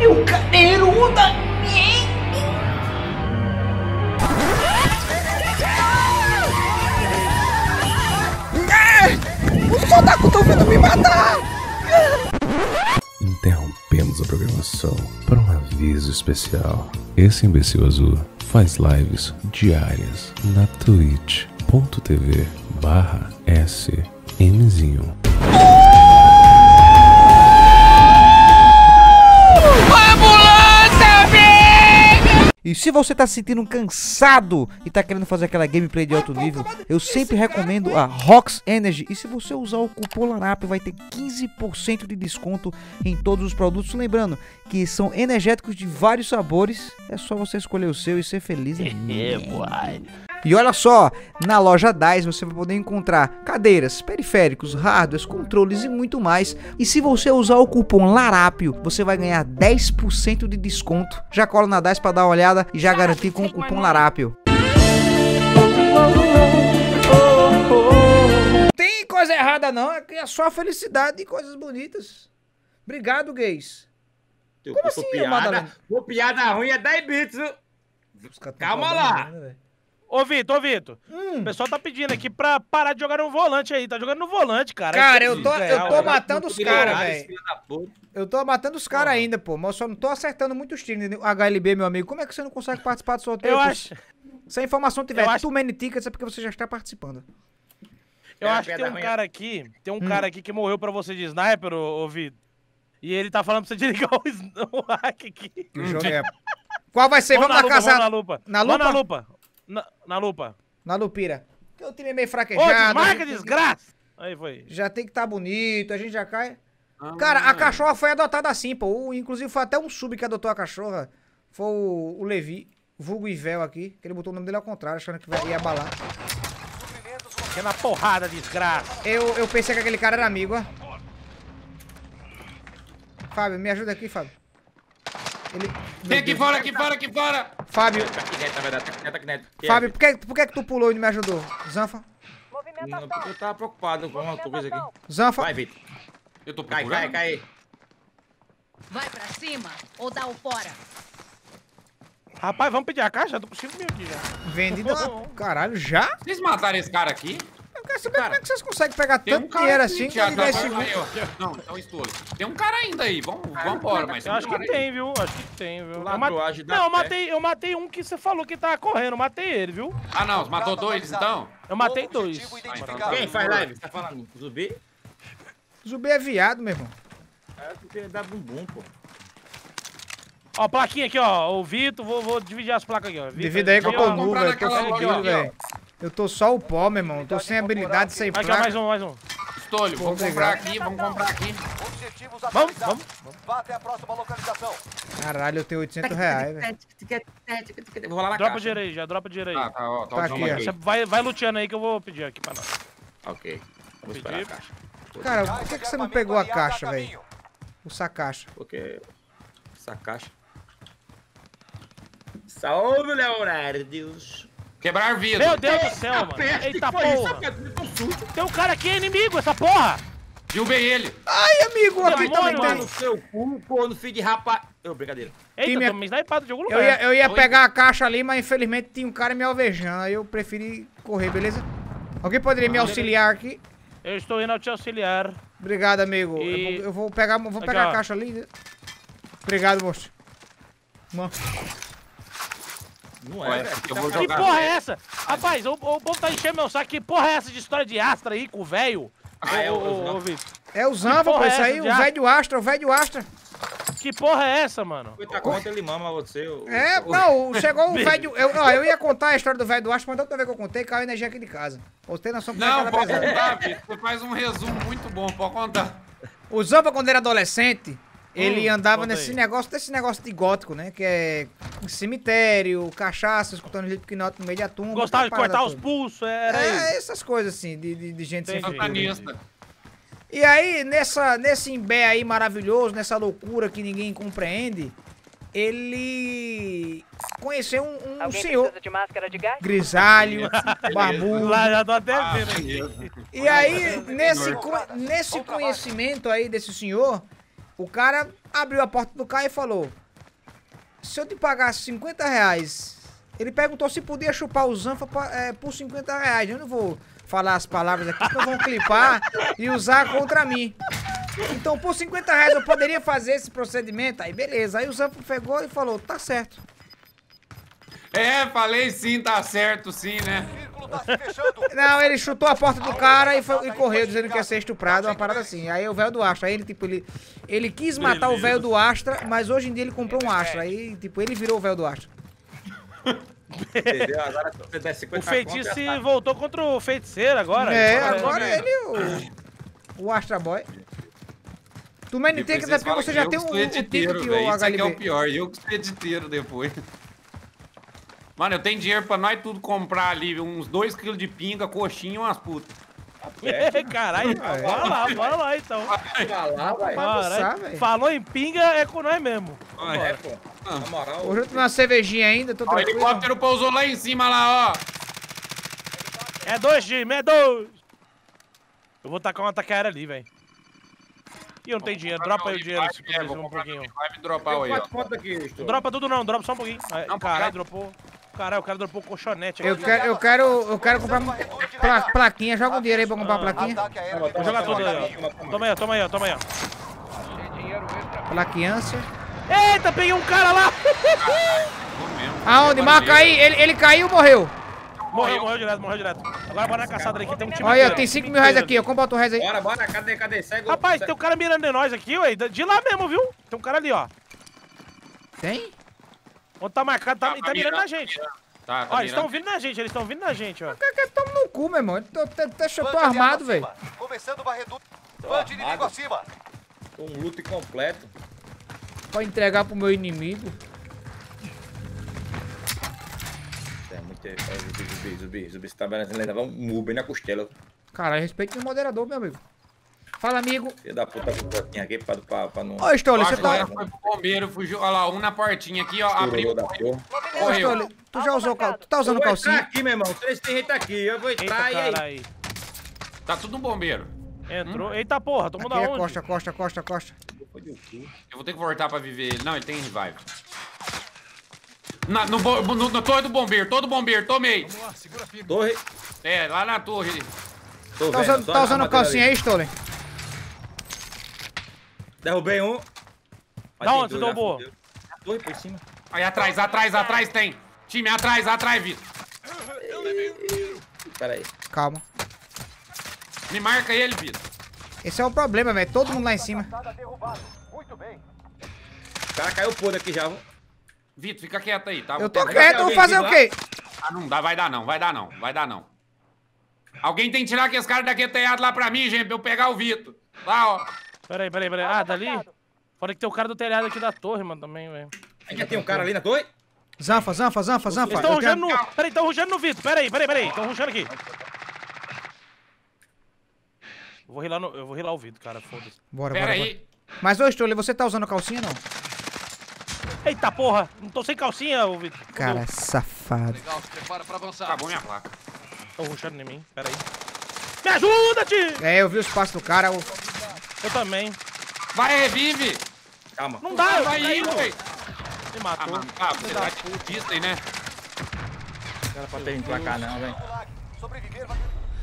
Eu quero da Os soldados estão vindo me matar! Interrompemos a programação para um aviso especial. Esse imbecil azul faz lives diárias na twitch.tv barra smzinho. E se você tá se sentindo cansado e tá querendo fazer aquela gameplay de alto nível, eu sempre recomendo a Rox Energy. E se você usar o cupom LARAP, vai ter 15% de desconto em todos os produtos. Lembrando que são energéticos de vários sabores. É só você escolher o seu e ser feliz. É, boy. E olha só, na loja DAIS você vai poder encontrar cadeiras, periféricos, hardwares, controles e muito mais. E se você usar o cupom LARAPIO, você vai ganhar 10% de desconto. Já cola na DAIS para dar uma olhada e já garantir com o cupom LARAPIO. Tem coisa errada não, é só felicidade e coisas bonitas. Obrigado, gays. Teu Como assim, piada, Madalena? piada ruim é 10 bits. Calma lá. né? Ô, Vitor, ô, Vitor. Hum. O pessoal tá pedindo aqui pra parar de jogar no volante aí. Tá jogando no volante, cara. Cara, É eu tô, eu tô matando os Muito caras, velho. Eu tô matando os caras ainda, pô. Mas eu só não tô acertando muitos tiros. entendeu? HLB, meu amigo, como é que você não consegue participar do sorteio? Eu acho, Se a informação tiver eu acho- too many tickets, é porque você já está participando. eu É, acho que tem um ruim. cara aqui. Tem Hum. um cara aqui que morreu pra você de sniper, ô, ô Vitor. E ele tá falando pra você desligar o, o hack aqui. O jogo é... Qual vai ser? Vamos, na na, lupa, casa... vamos na lupa. Na Vamos na lupa? Lupa. Na, na lupa. Na lupira. Porque o time é meio Ô, fraquejado. desmarca, a gente- desgraça! Aí foi. Já tem que estar bonito, a gente já cai. Ah, Cara, a cachorra foi adotada assim, pô. O- Inclusive foi até um sub que adotou a cachorra. Foi o, o Levi, vulgo Ivel aqui, que ele botou o nome dele ao contrário, achando que vai- ia abalar. Que é na porrada, desgraça. Eu, eu pensei que aquele cara era amigo, ó. Fábio, me ajuda aqui, Fábio. Ele... Vem aqui fora, aqui fora, aqui fora! Fábio, Tá. Tá tá Fábio, por que, por que que tu pulou e não me ajudou? Zanfa? Não, porque eu tava preocupado com uma coisa aqui. Zanfa? Vai, Vitor. Eu tô Cai, procurando. cai, cai. Vai pra cima ou dá o fora. Rapaz, vamos pedir a caixa? Tô com 5 mil aqui já. Vendido lá. Caralho, já? Vocês mataram esse cara aqui? Eu quero saber como é que vocês conseguem pegar um tanto cara dinheiro aqui, assim Thiago, 10 tá- segundos. aí, ó. Não, então estolo. Tem um cara ainda aí, vamos, vamos embora, mas Eu um acho que cara aí. tem, viu? Acho que tem, viu? Eu Não, eu matei, eu matei um que você falou que tava correndo. Eu matei ele, viu? Ah, não, você matou dois então? Eu matei dois. Quem faz live? Você tá falando? Zumbi? Zumbi é viado, meu irmão. É porque dá bumbum, pô. Ó, plaquinha aqui, ó. O Vitor, vou, vou dividir as placas aqui, ó. Vitor, Devido aí que eu ó. nu, comprar velho. Fudido, loja aqui, ó. Eu tô só o pó, meu irmão. Tô sem habilidade, sem placa. mais um, mais um. Estolho, vamos comprar aqui, vamos comprar aqui. Vamos, vamos. Vá até a próxima localização. Caralho, eu tenho 800 reais, velho. Vou lá na Dropa o caixa. dinheiro aí, já dropa o dinheiro aí. Tá, tá, ó, tá, Tá aqui, aqui. Vai, vai luteando aí que eu vou pedir aqui pra nós. Ok. Vamos esperar a Pedir. caixa. Cara, por que, que você não pegou a caixa, velho? O sacacha. Porque essa caixa. Salve, Leonardo! Quebrar vidro. Meu Deus do céu, mano. Eita porra. Tem um cara aqui, é inimigo, essa porra. Derrubei ele. Ai, amigo, aqui também tem. no seu cu, corno, filho de rapaz. Ô, brincadeira. Eita, tô me snipado de algum lugar. Eu ia, eu ia pegar a caixa ali, mas infelizmente tinha um cara me alvejando. Aí eu preferi correr, beleza? Alguém poderia me auxiliar aqui? Eu estou indo ao te auxiliar. Obrigado, amigo. E- Eu, vou, eu vou pegar, vou Aqui, pegar ó. a caixa ali. Obrigado, moço. Mano, Não é, velho. eu vou Que jogar. porra é essa? Rapaz, o, o povo tá enchendo meu saco. Que porra é essa de história de Astra aí com o velho? Ah, é o- Vitor. É o porra pô, é isso aí, o velho Astra, o velho Astra. Que porra é essa, mano? Coita conta, ele mama você. o- É, o- não, chegou o velho. Eu, ó, eu ia contar a história do velho do Astra, mas da outra vez que eu contei, caiu energia aqui de casa. Tem noção que Não, tá pode pesada. contar, Vitor. Você faz um resumo muito bom, pode contar. O Zanfa, quando era adolescente, ele Hum, andava nesse aí. negócio, desse negócio de gótico, né? Que é cemitério, cachaça, escutando Slipknot no meio da tumba. Gostava de cortar os pulsos, era isso. É, essas coisas assim, de, de, de gente sem Entendi. futuro. Satanista. E aí, nessa, nesse imbé aí maravilhoso, nessa loucura que ninguém compreende, ele conheceu um, um senhor de máscara de gás? grisalho, barbudo. Lá já tô até Ah, vendo aqui. E aí, nesse, nesse conhecimento aí desse senhor, O cara abriu a porta do carro e falou: Se eu te pagasse 50 reais. Ele perguntou se podia chupar o Zanfa é, por 50 reais. Eu não vou falar as palavras aqui, porque vão clipar e usar contra mim. Então, por 50 reais eu poderia fazer esse procedimento? Aí, beleza. Aí o Zanfa pegou e falou: Tá certo. É, falei sim, tá certo sim, né? Tá. Não, ele chutou a porta do cara e, foi- e correu dizendo que ia ser estuprado, uma parada assim. Aí o velho do Astra, aí ele, tipo, ele, ele quis matar o velho do Astra, mas hoje em dia ele comprou um Astra. Aí, tipo, ele virou o velho do Astra. Entendeu? Agora você der 50 O feitiço voltou contra o feiticeiro agora. é, Agora- ele o, o Astra Boy. Tu me Depois tem que vocês porque você que já tem que o, o ticket velho. o Isso é que é o HLB. pior. Eu que sou editeiro depois. Mano, eu tenho dinheiro pra nós tudo comprar ali. Uns 2kg de pinga, coxinha e umas putas. Caralho, bora lá, bora lá então. Vai lá, vai. velho. falou em pinga, é com nós mesmo. É, pô. Na moral. Hoje eu tô numa cervejinha ainda, tô Ó, o tranquilo. helicóptero pousou lá em cima, lá, ó. É dois time, é dois. Eu vou tacar uma taqueira ali, velho. Ih, eu não tenho dinheiro, dropa aí o dinheiro se É, puder vou um pouquinho. Vai me dropar aí, ó. Aqui? Dropa tudo não, dropa só um pouquinho. Não, Caralho, cara. dropou. Caralho, o cara dropou colchonete Eu aqui. quero, eu quero, eu quero comprar uma pla- plaquinha. Joga um dinheiro aí pra comprar uma plaquinha. Vou jogar tudo aí, ó. Toma aí, ó, toma aí, toma aí, ó. Plaquiância. Eita, peguei um cara lá! Aonde? Marca aí. Ele, ele caiu ou morreu? Morreu, morreu direto, morreu direto. Agora bora na caçada aqui, tem um time Olha, tem time 5 mil reais aqui. Eu compro outro reais aí. Bora, bora. Cadê, cadê? Segue Rapaz, tem um cara mirando de nós aqui, ué. De lá mesmo, viu? Tem um cara ali, ó. Tem? Onde tá marcado, tá, Tá, tá tá mirando na mirando, gente. Tá, tá Ó, eles estão vindo na gente, eles estão vindo na gente, ó. Que que toma no cu, meu irmão. Eu tô, tô, armado, velho. Começando varredura. Tô Bande inimigo acima. Um loot completo. Pra entregar pro meu inimigo. É muito. É, zumbi, zumbi, zumbi, zumbi. Você tá vendo? Levar um mu bem na costela. Cara, respeite o moderador, meu amigo. Fala, amigo. Filho da puta com o botinho aqui pra, pra, pra não. Ô, Stoli, você tá... foi pro bombeiro, fugiu. Olha lá, um na portinha aqui, ó. Abriu. Ô. Stoli, tu já usou cal... Tu tá usando calcinha? aqui, meu irmão. Três tem gente aqui. Eu vou Eita, entrar e aí. caralho. Tá tudo no bombeiro. Entrou. Eita porra, tomou da é onde? costa, costa, costa, costa. Eu vou ter que voltar pra viver ele. Não, ele tem revive. Na, no, no, no torre do bombeiro, todo bombeiro, tomei. Torre. É, lá na torre. Tô Tá vendo, usando, tá usando calcinha aí, Stoli? Derrubei um. Da onde você derrubou? Torre por cima. Aí atrás, atrás, atrás tem. Time, atrás, atrás, Vitor. Pera aí. Calma. Me marca ele, Vitor. Esse é o problema, velho. Todo mundo lá em cima. O cara caiu podre aqui já. viu? Vitor, fica quieto aí, tá? Eu tô quieto, eu vou fazer o quê? Ah, não dá, vai dar não, vai dar não, vai dar não. Alguém tem que tirar aqueles caras daquele telhado lá pra mim, gente, pra eu pegar o Vitor. Lá, ó. Peraí, peraí, peraí. Ah, dali? Fora que tem o cara do telhado aqui da torre, mano, também, velho. Ainda tem um cara ali na torre? Zanfa, zanfa, zanfa, zanfa. Eles estão tenho- rushando no... Peraí, estão rushando no Vitor. Peraí, peraí, peraí. Estão rushando aqui. Eu vou rilar, no... eu vou rilar o Vitor, cara, foda-se. Bora, Pera bora, bora. aí. Mas, ô, Stoli, você tá usando calcinha, não? Eita porra, não tô sem calcinha, ô Vitor. Cara, safado. Legal, se prepara pra avançar. Acabou minha placa. Estão rushando em mim, peraí. Me ajuda, tio! É, eu vi os passos do cara. o- Eu também. Vai, revive. Calma. Não dá, eu vai aí, pô. velho. Me Ah, matou. mano, ah, você tá de Disney, né? Não era pra ter vindo pra cá, não, velho.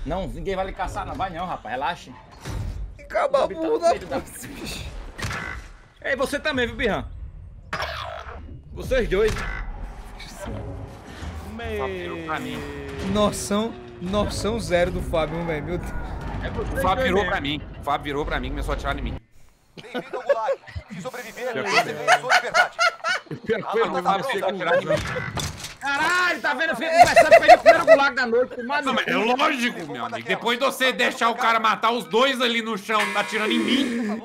Não, ninguém vai lhe caçar, não. Vai não, rapaz. Relaxa. Calma, Tá no meio da- Ei, você também, viu, Birran? Vocês dois. virou pra mim. Noção, noção zero do Fábio, velho. Meu Deus. É O Fábio virou mesmo. pra mim. O Fábio virou pra mim, começou a atirar em mim. Bem-vindo ao Gulag. Se sobreviver, você ganha sua liberdade. Ah, mano, o Fábio chegou a atirar em mim. Caralho, tá vendo? Eu fiquei conversando com ele primeiro gulag da noite. Não, mas é lógico, meu amigo. Depois de você deixar o cara matar os dois ali no chão, atirando em mim.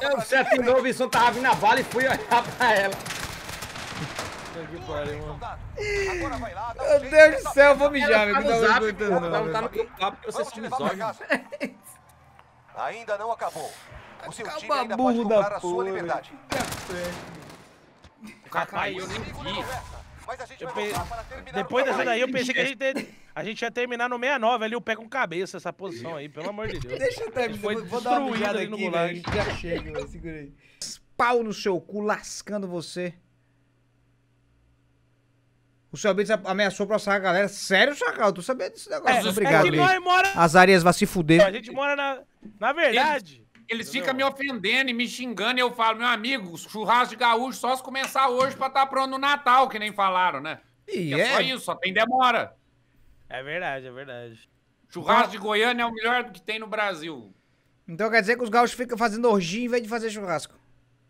Eu atinou, o Visson tava vindo na vala e fui olhar pra ela. Meu Deus do céu, eu vou mijar, Ela velho. Não no tá zap, aguentando, pô, não, tá no lá porque você se casa. Ainda não acabou. O seu time Acaba ainda pode comprar a sua liberdade. O cara caiu, eu nem vi. Eu pe- Depois dessa daí, eu pensei que a gente, ter- a gente ia terminar no 69 ali, o pé com cabeça, essa posição aí, pelo amor de Deus. Deixa eu terminar. Foi vou- dar uma no aqui, gulag. velho. Já chega, velho. Segura aí. pau no seu cu, lascando você. O seu Beats ameaçou processar a galera. Sério, Chacal? Tu sabia desse negócio? É, Obrigado, é que nós mora... As Arias vai se fuder. A gente mora na... Na verdade... Eles ficam me ofendendo e me xingando e eu falo, meu amigo, churrasco de gaúcho só se começar hoje pra estar pronto no Natal, que nem falaram, né? E é só é. isso, só tem demora. É verdade, é verdade. Churrasco de Goiânia é o melhor que tem no Brasil. Então quer dizer que os gaúchos ficam fazendo orgia em vez de fazer churrasco.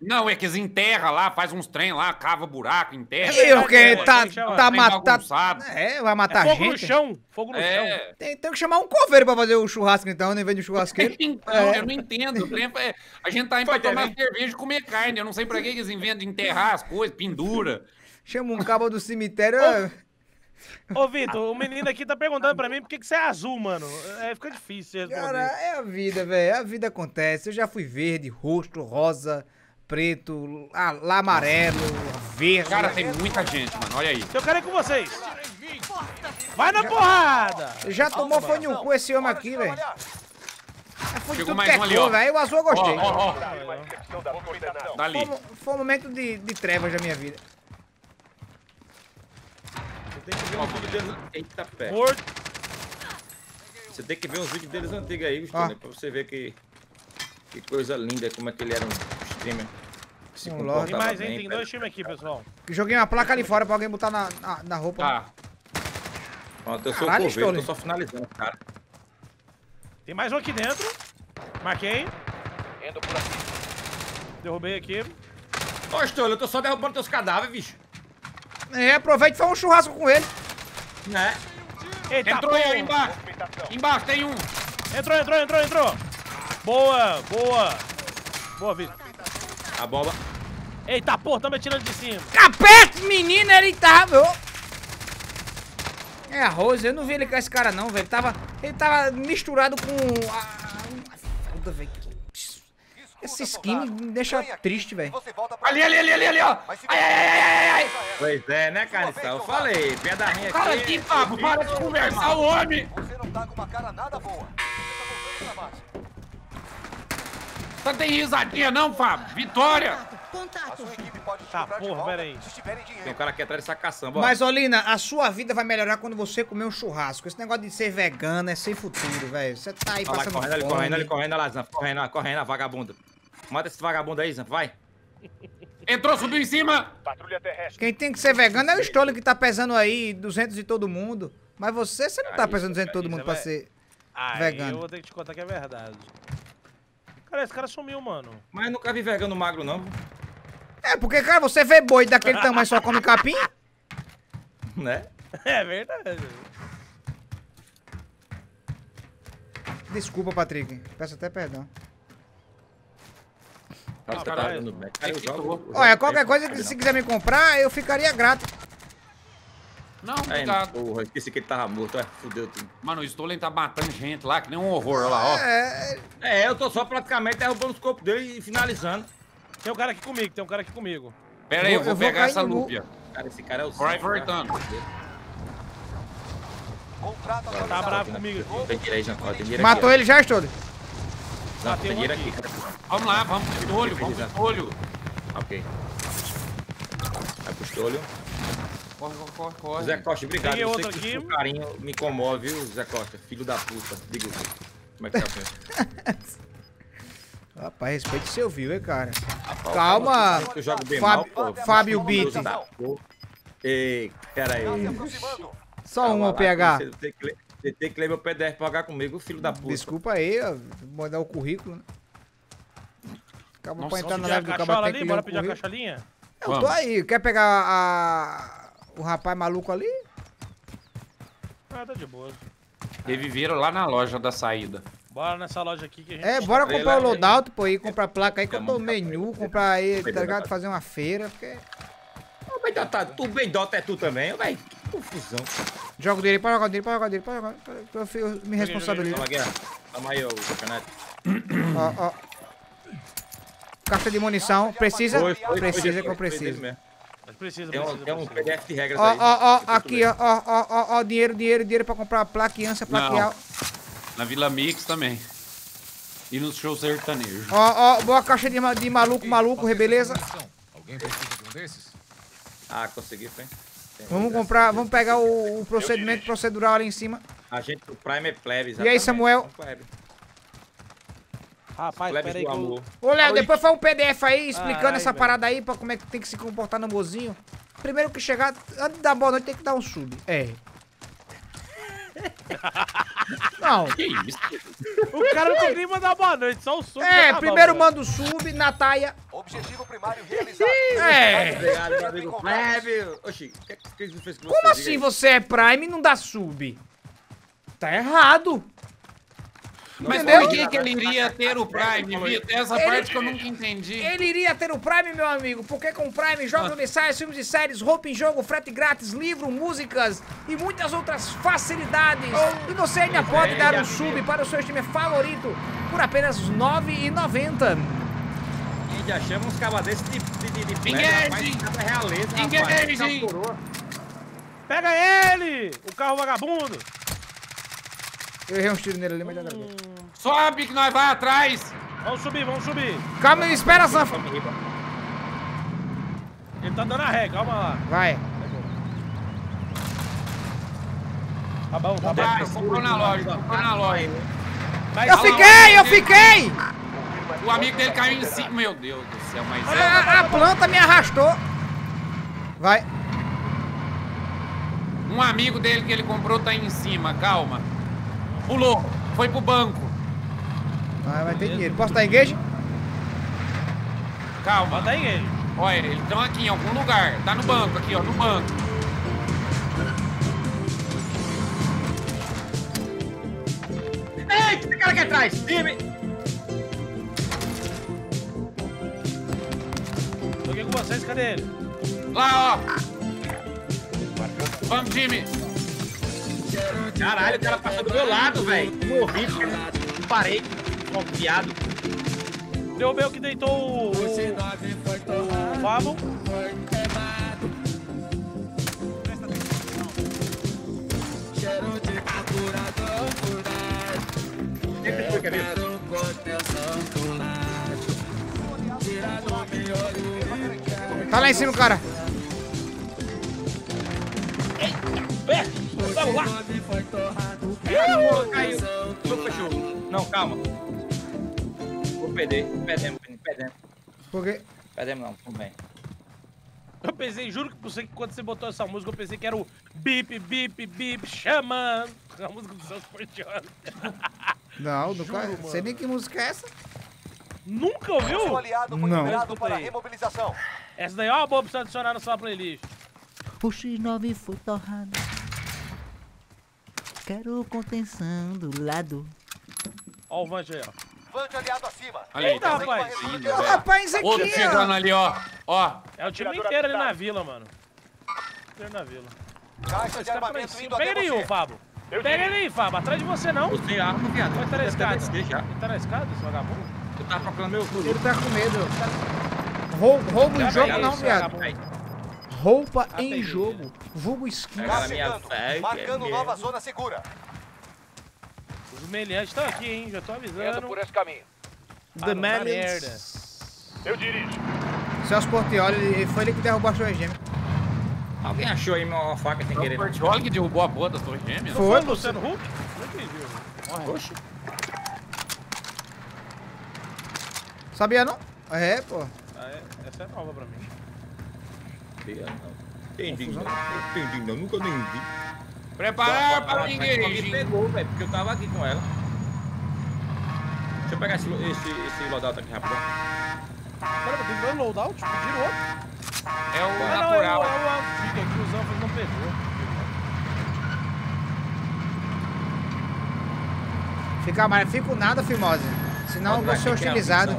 Não, é que eles enterram lá, faz uns trem lá, cava buraco, enterra. E o que? é, Tá, tá matando. É, vai É matar fogo no gente. chão. Fogo no chão. É. Tem, tem que chamar um coveiro pra fazer o churrasco, então, em vez de um churrasqueiro. Então, É. eu não entendo. O é- A gente tá indo pra tomar cerveja e comer carne. Eu não sei pra que eles inventam enterrar as coisas, pendura. Chama um cabo do cemitério. é- Ô, Vitor, o menino aqui tá perguntando pra mim por que, que você é azul, mano. É, fica difícil de Cara, responder. é a vida, velho. A vida acontece. Eu já fui verde, rosto, rosa, preto, lá, lá amarelo, verde. Cara, tem muita gente, mano. Olha aí. Eu quero ir com vocês. Vai na porrada! Já tomou foi no cu esse homem aqui, velho. Foi de Chegou tudo mais que é um ali, cor, ó. velho. O azul eu gostei. Ó, ó, ó. Foi, Dali. um- foi um momento de, de trevas da minha vida. Você tem que ver uns vídeos deles. Eita, pé. Morto. Você tem que ver uns vídeos deles antigos aí, Gustavo, Ah. né, pra você ver que, que coisa linda, como é que ele era um streamer. se Um. Tem mais, hein? Tem dois times aqui, pessoal. Joguei uma placa ali fora pra alguém botar na, na, na roupa. Tá. Pronto, eu sou Caralho, o coveiro, tô só finalizando, cara. Tem mais um aqui dentro. Marquei. Derrubei aqui. Ô, Stolo, eu tô só derrubando teus cadáveres, bicho. É, aproveita e faz um churrasco com ele. Né? Eita, Entrou aí embaixo. Embaixo tem um. Entrou, entrou, entrou, entrou. Boa, boa. Boa, Vitor. A bomba. Eita, porra, tá me atirando de cima. Capete, menino, ele tava. É arroz, eu não vi ele com esse cara não, velho. Tava, ele tava misturado com a, a fruta, velho. Esse skin me deixa triste, velho. Ali, ali, ali, ali, ali, ó. Ai, ai, ai, ai, ai, ai. Pois é, né, Carniçal? Eu falei, pedacinho aqui. Cara, que papo, para de conversar, o homem. Você não tá com uma cara nada boa. Você tá voltando pra marcha. Não tem risadinha não, Fábio? Vitória. A Contato. sua equipe pode te Tá, comprar de porra, volta pera aí. se estiverem Tem um dinheiro. cara aqui atrás dessa caçamba, ó. Mas, Olina, a sua vida vai melhorar quando você comer um churrasco. Esse negócio de ser vegano é sem futuro, velho. Você tá aí Olha lá, passando correndo, ali, fome. correndo, ali, correndo, olha lá, Zanfa, correndo, correndo, a vagabunda. Mata esse vagabundo aí, Zanfa, vai. Entrou, subiu em cima. Quem tem que ser vegano é o Stolo que tá pesando aí 200 de todo mundo. Mas você, você não tá Cara, pesando isso, 200 de todo mundo isso pra ser... Aí Vegano. eu vou ter que te contar que é verdade. Cara, esse cara sumiu, mano. Mas eu nunca vi vegano magro, não. É, porque, cara, você vê boi daquele tamanho só come capim? Né? É verdade. Desculpa, Patrick. Peço até perdão. Tá eu jogo Olha, qualquer coisa que se quiser me comprar, eu ficaria grato. Não, não. obrigado. Porra, esqueci que ele tava morto, é, fudeu tudo. Mano, o Stolen tá matando gente lá, que nem um horror, olha lá, ó. É, É, eu tô só praticamente derrubando os corpos dele e finalizando. Tem um cara aqui comigo, tem um cara aqui comigo. Pera aí, eu Eu vou vou pegar essa lúpia. Cara, esse cara é o Vai Zanfa, voltando. Contrato Tá bravo comigo. Tem dinheiro aí, Zanfa, tem dinheiro matou aqui. ele já? Zanfa, Matei tem dinheiro aqui. cara. Vamos lá, vamos pro estolho, vamos pro estolho. Ok. Vai pro estolho. Corre, corre, corre, corre. Zé Costa, obrigado. Peguei outro que aqui. o seu carinho me comove, viu, Zé Costa? Filho da puta. Diga como é que tá o? Rapaz, respeite seu viu, hein, cara. Rapaz, Calma, Eu jogo bem Fábio- mal, pô. Fábio da porra. Ei, pera aí. Tá aproximando. Só Calma um, lá, PH. Você tem que ler- meu PDF pra pagar comigo, filho da puta. Desculpa aí, ó, vou mandar o currículo, né? Acaba Nossa, pra entrar na live do cachola Caba tem ali, que ler bora pedir a cacholinha? Eu tô aí, quer pegar a... o rapaz maluco ali? Ah, tá de boa. Reviveram lá na loja da saída. Bora nessa loja aqui que a gente... É, bora comprar o loadout, pô, aí comprar placa aí, comprar o menu, comprar aí, Foi tá ligado? Fazer uma feira, porque... Ô, bem dotado, tu bem dota é tu também, véi. Que confusão. Joga o dele, pode jogar dele, pode jogar dele, pode jogar. Eu, eu, eu me responsabilizo. Toma, guerra. Toma aí, ô campeonato. Ó, ó. Caixa de munição, precisa? Foi, foi, foi Precisa dele, que eu foi preciso. Mas precisa, Tem um, precisa, tem um precisa. PDF de regras Ó, aí. ó, ó, aqui, ó, ó, ó, ó, ó, dinheiro, dinheiro, dinheiro pra comprar plaquiança, plaquear. Na Vila Mix também. E nos shows sertanejos. Ó, ó, boa caixa de, de maluco, maluco, rebeleza. Alguém precisa de um desses? Ah, consegui, foi. Vamos comprar, vamos pegar o, o procedimento procedural ali em cima. A gente, o Prime é plebe, E aí, Samuel? Rapaz, Plebes pera aí do que eu... amor. Ô, Léo, Oi. depois faz um PDF aí explicando Caralho, essa velho. parada aí pra como é que tem que se comportar no mozinho. Primeiro que chegar, antes da boa noite tem que dar um sub. É. Não. Que isso? O cara não conseguiu mandar boa noite, só o sub. É, tá primeiro bom, manda o sub, Nataia. Objetivo primário realizado. É. Obrigado, meu amigo. Oxi, o que, fez com Como você? assim Diga aí. você é Prime e não dá sub? Tá errado. Mas Entendeu? por que, que ele iria ter o Prime, Vitor? Essa Ele- parte que eu nunca entendi. Ele iria ter o Prime, meu amigo, porque com o Prime jogos mensais, filmes e séries, roupa em jogo, frete grátis, livro, músicas e muitas outras facilidades. E você ainda pode dar um sub para o seu time favorito por apenas R$ 9,90. E já chama uns desses de, de, de, de Engage! realeza, Engage! capturou. Pega ele! O carro vagabundo! Eu errei uns tiros nele ali, mas já gravei. Sobe que nós vai atrás. Vamos subir, vamos subir. Calma, espera, Zanfa. Ele tá dando a ré, calma lá. Vai. Tá bom, tá bom. Comprou na loja, comprou na loja. Eu fiquei, eu fiquei! O amigo dele caiu em cima. Meu Deus do céu, mas é. A, a planta me arrastou. Vai. Um amigo dele que ele comprou tá aí em cima, calma. Pulou, foi pro banco. Vai, vai ter dinheiro. Posso dar engage? Calma. Aí ele. Olha, eles estão aqui em algum lugar. Tá no banco aqui, ó, no banco. Ei, esse cara aqui atrás! Time! Tô aqui com vocês, cadê ele? Lá, ó. Vamos, time. Caralho, o cara passou do meu lado, velho. Morri, parei. Confiado. Derrubei o que deitou o. O. Sempre foi, quer ver? Tá lá em cima, cara. Vamos lá! Caiu, caiu. Não fechou. Não, calma. Perder. Perdemos, perdemos. Por quê? Perdemos não, tudo bem. Eu pensei, juro que você, quando você botou essa música, eu pensei que era o bip, bip, bip, chamando. A música do Celso Portioli. Não, nunca. Sei nem que música é essa. Nunca Seu ouviu? aliado foi Não. liberado Escuta para remobilização. Essa daí é uma boa pra você adicionar na sua playlist. O X9 foi torrado. Quero contenção do lado. Ó o Vante aí, ó. Aliado acima. Olha aí, Eita, tá rapaz. A velho. Rapaz, aqui, Outro chegando ali, ó. Ó, É o time inteiro ali na vila, mano. Inteiro na vila. Caixa de tá armamento indo Pega até ele, ô, Fábio. Pega ele aí, Fábio. Atrás de você, não. Você arma, viado. Vai estar na escada. Ele tá na escada, esse vagabundo? Eu tava procurando meu clube. Ele tá com medo. Roubo, roubo em jogo não, viado. Roupa em jogo. Vulgo skin. Fé, Marcando é nova zona segura. Os humilhantes estão aqui, hein? Já tô avisando. esse caminho. The não dar merda. Eu dirijo. Celso Portioli, foi ele que derrubou a Torre Gêmea. Alguém achou aí uma faca sem o querer? não? Portioli que derrubou a porra das torres gêmeas. Foi, Foi o você. Luciano Huck? Não entendi. velho. Oxi. Sabia não? É, pô. Ah, é? Essa é nova pra mim. Entendi, não. Entendi, não. Nunca nem vi. Preparar para o Alguém engage. pegou, velho, porque eu tava aqui com ela. Deixa eu pegar esse, esse, esse loadout aqui rapidão. Pera, tem dois loadout? Pediram outro? É o Ah, não, é o, natural. é o antigo aqui, não pegou. Fica mais, fico nada, Fimose. Senão eu vou ser hostilizado.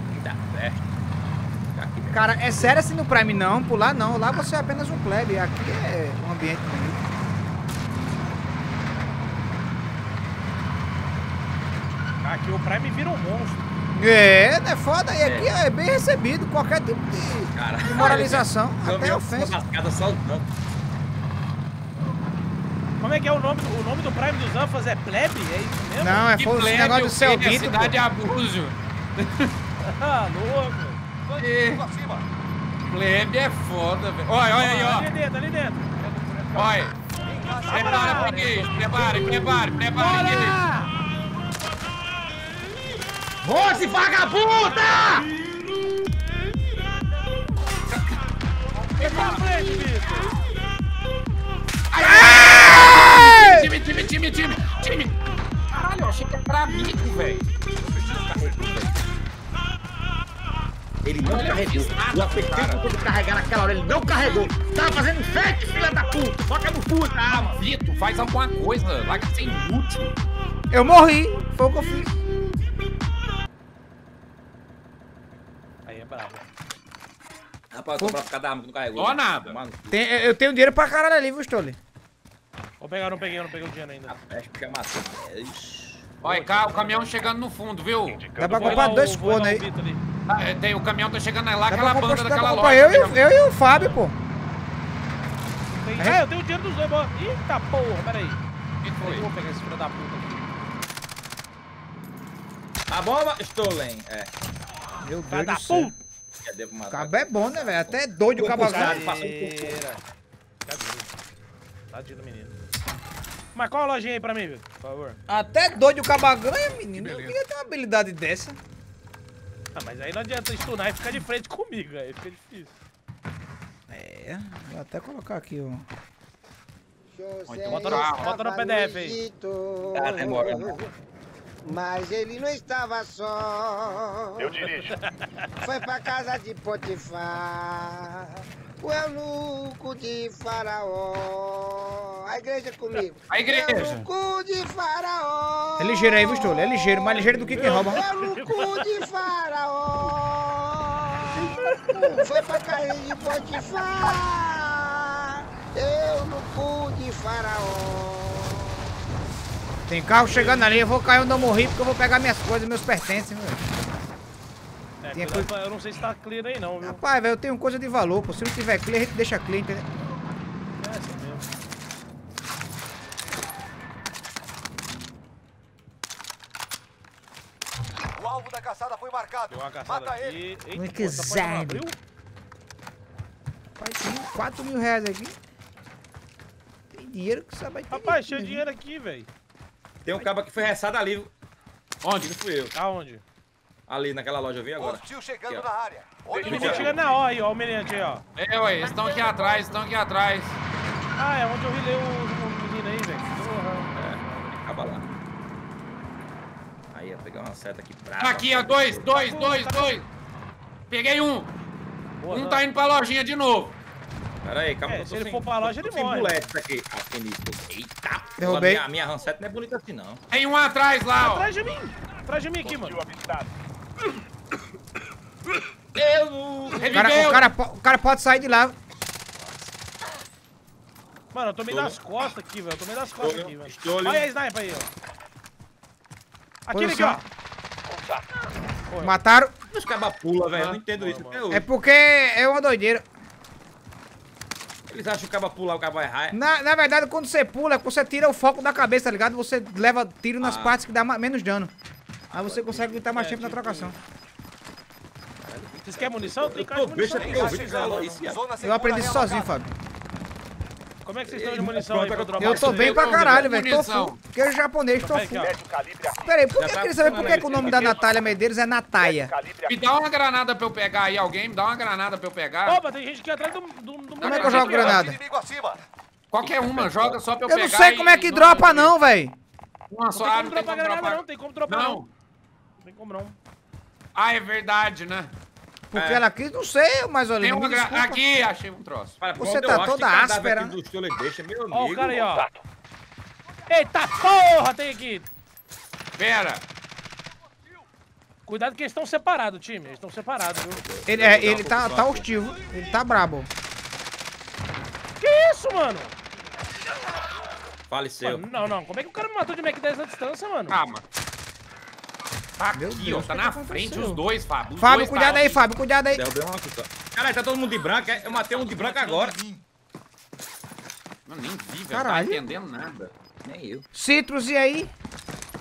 Cara, é sério assim no Prime não, pular não. Lá você é apenas um plebe. Aqui é um ambiente bonito. Aqui o Prime vira um monstro. É, né? Foda. E aqui é bem recebido. Qualquer tipo de, Cara, de moralização. eu até ofensa. Como é que é o nome? O nome do Prime dos Anfas é Plebe? É isso mesmo? Não, é foi esse plebe, negócio do céu Bito, cidade pô. é abuso. Ah, louco. E... Plebe é foda, velho. Olha, olha aí, Ali ó. dentro, ali dentro. Olha. Prepara, freguês. Prepare, prepare, prepare. Rose, vagabunda! Time, time, time, time, time. Caralho, eu achei que era pra amigo, velho. Ele não carregou. Eu apertei pra poder carregar naquela hora. Ele não carregou. Tava fazendo fake, filha da puta. Foca no puta. Ah, Vitor, faz alguma coisa. Larga de ser inútil. Eu morri. Foi o que eu fiz. Rapaz, eu tô pra ficar da arma que não carregou. Ó nada. Mano, Tem- eu tenho dinheiro pra caralho ali, viu, Stole? Vou pegar, eu não peguei, eu não peguei o dinheiro ainda. acho que é massa. É, ixi. Olha, cá, o caminhão chegando no fundo, viu? Dá pra comprar lá dois lá o aí. Ah, é, tem, o caminhão tá chegando lá, Dá aquela banda daquela pra comprar loja. eu, e o- eu e o Fábio, pô. Tem... É, eu tenho o dinheiro dos dois. bora. Eita porra, pera aí. que Eu foi? vou pegar esse filho da puta aqui. A bomba, Stolen. É. Meu Deus da do céu. puta. O cabo é bom, né, velho? Até doido o cabo Cara, azul. passou um Eira. Cadê? Tadinho do menino. Mas qual a lojinha aí pra mim, Vitor? Por favor. Até doido o cabo ganha, menino. Eu queria ter uma habilidade dessa. Ah, mas aí não adianta stunar e ficar de frente comigo, aí fica difícil. É, vou até colocar aqui, ó. Bota no, bota no PDF aí. Tá demorando. Mas ele não estava só. Eu dirijo. Foi pra casa de Potifar. O eunuco de Faraó. A igreja comigo. A igreja. Eunuco de Faraó. É ligeiro aí, viu, Stole? É ligeiro, mais ligeiro do que quem rouba. Eunuco de Faraó. Foi pra casa de Potifar. Eunuco de Faraó. Tem carro chegando ali, eu vou cair onde eu morri porque eu vou pegar minhas coisas, meus pertences, velho. É, Tem pra- eu não sei se tá clear aí não, viu? Rapaz, velho, eu tenho coisa de valor, pô. Se não tiver clear, a gente deixa clear, entendeu? É assim mesmo. O alvo da caçada foi marcado. Mata ele. aqui. Eita, Muito pô, abriu? Rapaz, tem 4 mil reais aqui. Tem dinheiro que sabe ter. Rapaz, cheio de dinheiro aqui, velho. Tem um cabo que foi ressado ali. Onde? Não fui eu. Aonde? Ali naquela loja, eu vi agora. Hostil chegando Aqui, ó. na área. Onde O menino você- chega na hora aí, ó, o menino aí, ó. É, ué, eles estão aqui atrás, estão aqui atrás. Ah, é onde eu rilei o, o menino aí, velho. É, acaba lá. Aí, ia pegar uma seta aqui brava. Aqui, ó, dois, dois, dois, dois. Peguei um. Boa, Um não. tá indo pra lojinha de novo. Pera aí, calma. É, que eu tô se ele sem- for pra loja, tô ele morre. bullet isso aqui. Tem isso. Eita. Derrubei. A minha, a minha Hanset não é bonita assim, não. Tem um atrás lá, ó. Atrás de mim. Atrás de mim aqui, mano. Eu... O cara, o, cara, o cara pode sair de lá. Mano, eu tomei nas costas aqui, velho. Eu tomei nas costas aqui, velho. Olha a sniper aí, ó. Aquele aqui, ó. Mataram. Os cabas pula, velho. Eu não entendo isso. É porque é uma doideira. Eles acham que o caba pular, o vai errar. Na, na verdade, quando você pula, é quando você tira o foco da cabeça, tá ligado? Você leva tiro nas Ah. partes que dá menos dano. Aí você consegue evitar mais tempo na trocação. Vocês querem munição? Tem caixa de munição. que eu aprendi isso sozinho. Fábio. Como é que vocês estão de munição aí pra eu dropar Eu tô bem pra caralho, velho. Tô full. Porque eu japonês, tô Aqui, full. ó. Pera aí, por que tá eu queria saber por que, que o nome da Natália Medeiros é Nataia? Me dá uma granada pra eu pegar aí, alguém. Me dá uma granada pra eu pegar. Opa, tem gente aqui atrás do, Como é que eu jogo granada? Qualquer uma, joga só pra eu, Eu pegar. não sei como é que dropa não, velho. Uma Não só, tem como não tem dropar como granada dropar. não, tem como dropar não. Não. Não tem como não. Ah, é verdade, né? Porque É. ela quis, não sei, mais ou Tem menos. uma me gra... Aqui, achei um troço. Para, Você tá toda áspera, do Stoller deixa, meu amigo. Ó o cara aí, ó. Eita porra, tem aqui. Pera. Cuidado que eles estão separados, time. Eles estão separados, viu? Ele, é, ele tá, tá hostil, ele tá brabo. Que isso, mano? Faleceu. Mano, Não, não. Como é que o cara me matou de Mac 10 na distância, mano? Calma. Tá Meu aqui, Deus, ó. Tá na que frente os dois, Fábio. Os Fábio, dois cuidado tá aí. Fábio, cuidado aí. Derrubei uma aqui só. Caralho, tá todo mundo de branco. é? Eu matei um de branco agora. Eu nem vi, velho. Caralho. Não tá entendendo nada. Nem eu. Citrus, e aí?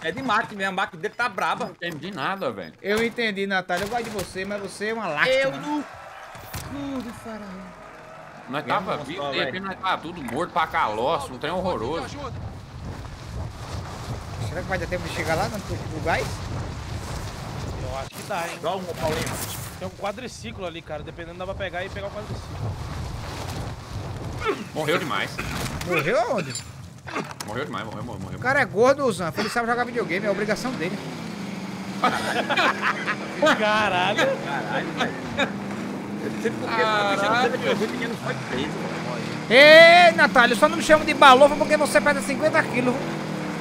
É de máquina mesmo, a máquina dele tá braba. Não entendi nada, velho. Eu entendi, Natália. Eu gosto de você, mas você é uma lástima. Eu no cu de faraó. Nós tava vivo, de repente nós tava tudo morto pra calócio, um trem horroroso. Será que vai dar tempo de chegar lá no, no gás? Eu acho que dá, hein? Dá um, Paulinho. Tem um quadriciclo ali, cara. Dependendo, dá pra pegar e pegar o quadriciclo. Morreu demais. Morreu aonde? Morreu demais, morreu, morreu. morreu. O cara é gordo, Zanfa. Ele sabe jogar videogame, é obrigação dele. Caralho. Caralho, velho. Velho. Ei, Natália, eu só não me chamo de balofa porque você pesa 50 quilos.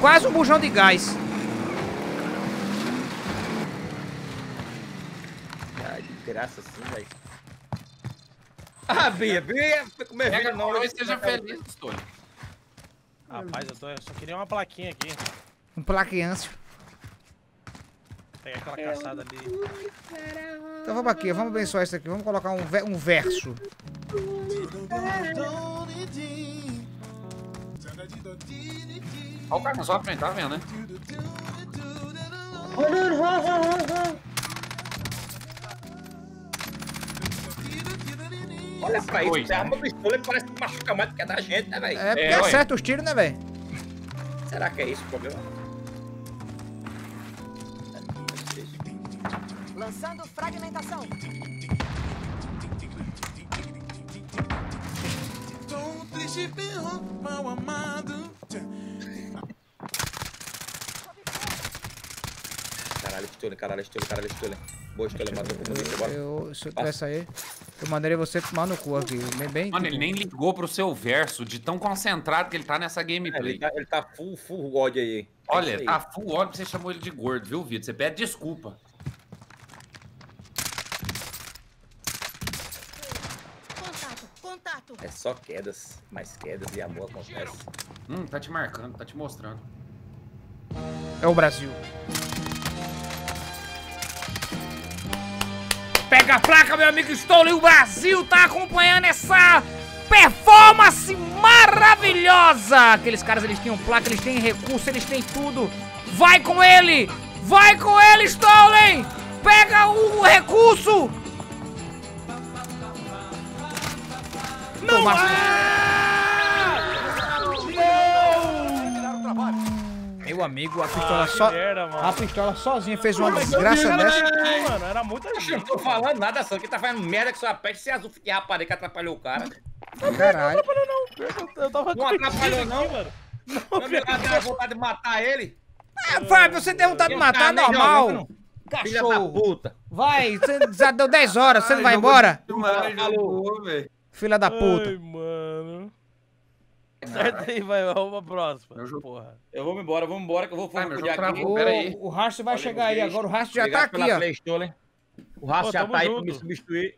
Quase um bujão de gás. Ai, de graça assim, velho. Ah, Bia, Bia, foi comer Pega vídeo não. não, e seja feliz, Stone. Rapaz, eu, tô, eu só queria uma plaquinha aqui. Um plaqueâncio. Pegar aquela caçada ali. Então vamos aqui, vamos abençoar isso aqui. Vamos colocar um, ve- um verso. Olha o pra frente, tá vendo, né? Olha pra isso, você é. arma a pistola e parece que machuca mais do que é da gente, né, velho? É porque É, acerta os tiros, né, velho? Será que é isso o problema? Lançando fragmentação. Caralho, Stone, caralho, Stone, caralho, Stone. Boa, Stone, matou com bonito, bora. Eu, se eu tivesse aí, eu mandaria você tomar no cu aqui. Bem, bem Mano, ele nem ligou pro seu verso de tão concentrado que ele tá nessa É, gameplay. Ele tá, ele tá full, full ódio aí. É Olha, aí. tá full ódio, você chamou ele de gordo, viu, Vitor? Você pede desculpa. É só quedas, mais quedas e amor acontece. Hum, tá te marcando, tá te mostrando. É o Brasil. Pega a placa, meu amigo Stone. O Brasil tá acompanhando essa performance maravilhosa. Aqueles caras, eles tinham placa, eles têm recurso, eles têm tudo. Vai com ele! Vai com ele, Stolen! Pega o recurso! Não Meu amigo, a pistola Ah, que só. merda. A pistola sozinha fez uma desgraça dessa. Mano, era muita Eu não gente. tô falando nada, só que tá fazendo merda com sua peste, esse azul de rapariga que atrapalhou o cara. Caralho. Eu tava Não atrapalhou, não? mano. Não me dá vontade de matar ele. É, Fábio, você tem vontade de matar, Tá normal. jogando. Filha da Cachorro. puta. Vai, você já deu 10 horas, você não vai embora? Filha da puta. Ai, mano. Certo aí, vai, vamos pra próxima. Meu jogo- Porra. Eu vou embora, vamos embora que eu vou cuidar jogo aqui. Pera aí. O, o rastro vai Valeu, chegar aí agora, o rastro já tá aqui, ó. O Rastro já tá aí pra junto. me substituir.